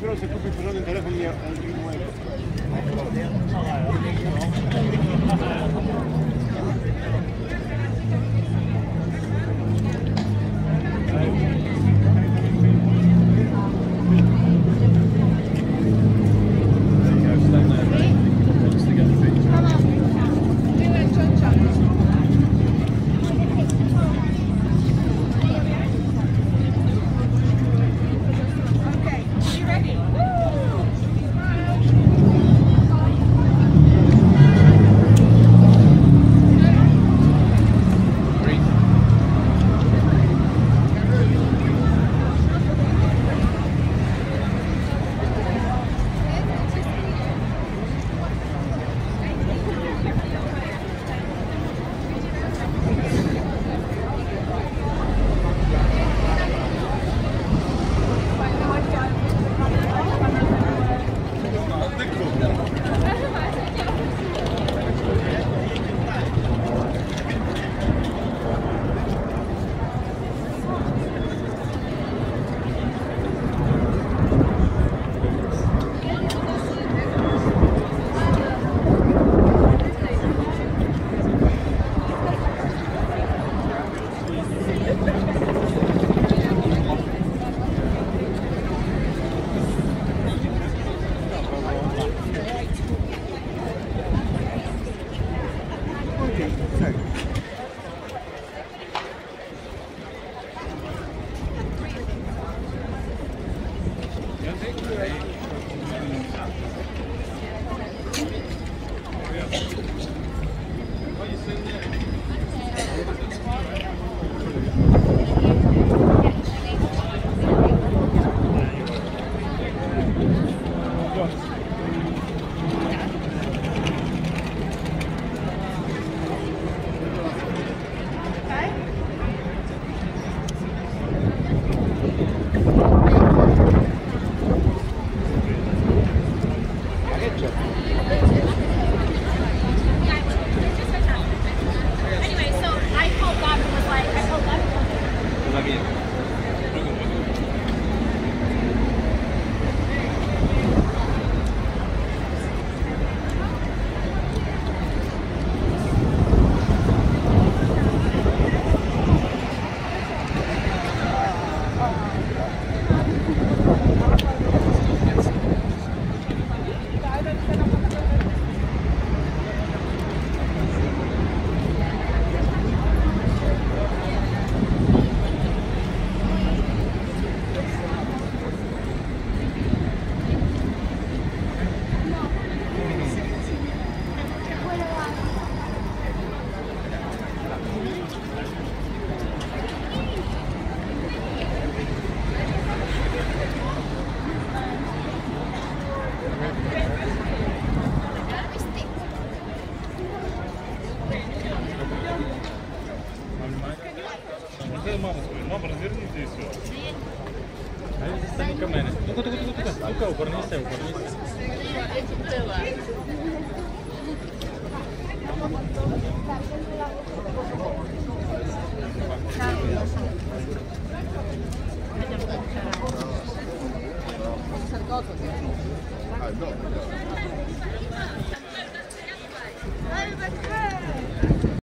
Però se tu puoi usare il telefono mi aiuta. Okay. here. мама, розвернися і все. А стань ко мене. Ну-ка, ну-ка, ну-ка, ну-ка, обернися, обернися. Over